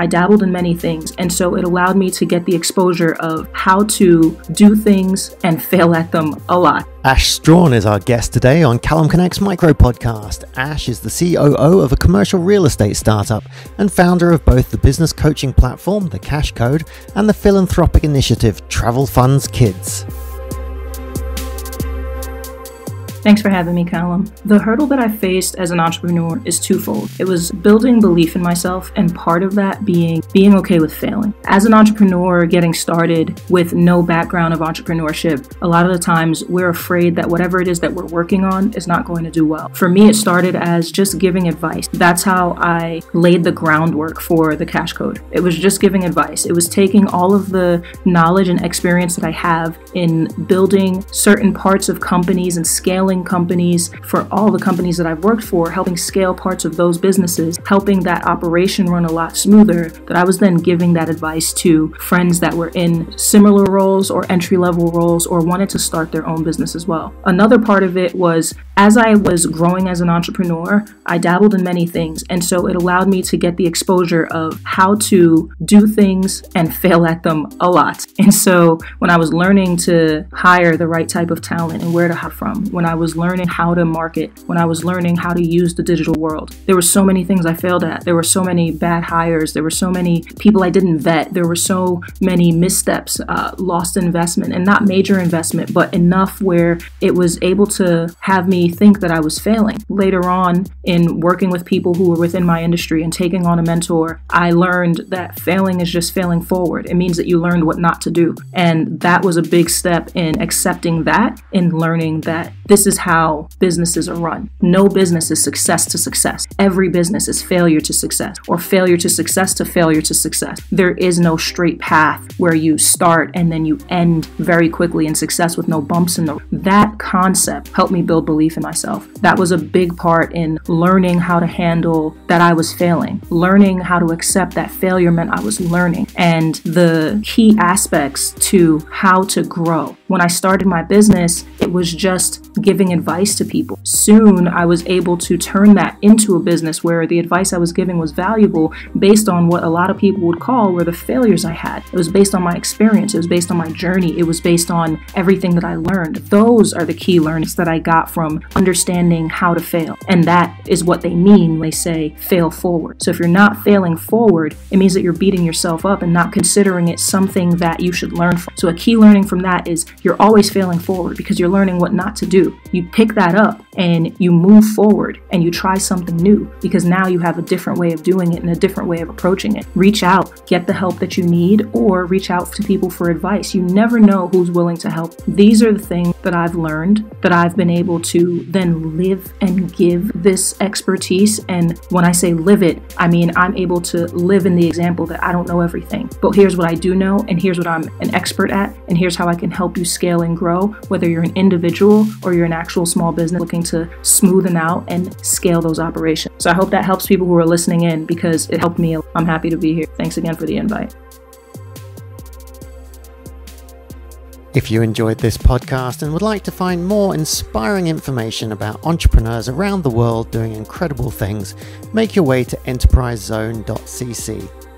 I dabbled in many things, and so it allowed me to get the exposure of how to do things and fail at them a lot. Ash Straughn is our guest today on Callum Connects Micro Podcast. Ash is the COO of a commercial real estate startup and founder of both the business coaching platform, The Kash Code, and the philanthropic initiative Travel Funds Kids. Thanks for having me, Callum. The hurdle that I faced as an entrepreneur is twofold. It was building belief in myself, and part of that being being okay with failing. As an entrepreneur getting started with no background of entrepreneurship, a lot of the times we're afraid that whatever it is that we're working on is not going to do well. For me, it started as just giving advice. That's how I laid the groundwork for the Kash Code. It was just giving advice. It was taking all of the knowledge and experience that I have in building certain parts of companies and scaling companies for all the companies that I've worked for, helping scale parts of those businesses, helping that operation run a lot smoother, that I was then giving that advice to friends that were in similar roles or entry level roles or wanted to start their own business as well. Another part of it was as I was growing as an entrepreneur, I dabbled in many things. And so it allowed me to get the exposure of how to do things and fail at them a lot. And so when I was learning to hire the right type of talent and where to hire from, when I was learning how to market, when I was learning how to use the digital world, there were so many things I failed at. There were so many bad hires. There were so many people I didn't vet. There were so many missteps, uh, lost investment, and not major investment, but enough where it was able to have me think that I was failing. Later on, in working with people who were within my industry and taking on a mentor, I learned that failing is just failing forward. It means that you learned what not to do. And that was a big step in accepting that, in learning that this is how businesses are run. No business is success to success. Every business is failure to success or failure to success to failure to success. There is no straight path where you start and then you end very quickly in success with no bumps in the that concept helped me build belief myself. That was a big part in learning how to handle that I was failing, learning how to accept that failure meant I was learning, and the key aspects to how to grow. When I started my business, it was just giving advice to people. Soon, I was able to turn that into a business where the advice I was giving was valuable based on what a lot of people would call were the failures I had. It was based on my experience, it was based on my journey, it was based on everything that I learned. Those are the key learnings that I got from understanding how to fail. And that is what they mean when they say fail forward. So if you're not failing forward, it means that you're beating yourself up and not considering it something that you should learn from. So a key learning from that is you're always failing forward because you're learning what not to do. You pick that up and you move forward and you try something new because now you have a different way of doing it and a different way of approaching it. Reach out, get the help that you need, or reach out to people for advice. You never know who's willing to help. These are the things that I've learned that I've been able to then live and give this expertise. And when I say live it, I mean I'm able to live in the example that I don't know everything, but here's what I do know, and here's what I'm an expert at, and here's how I can help you scale and grow, whether you're an individual or you're an actual small business looking to smoothen out and scale those operations. So I hope that helps people who are listening in because it helped me. I'm happy to be here. Thanks again for the invite. If you enjoyed this podcast and would like to find more inspiring information about entrepreneurs around the world doing incredible things, make your way to enterprisezone.cc.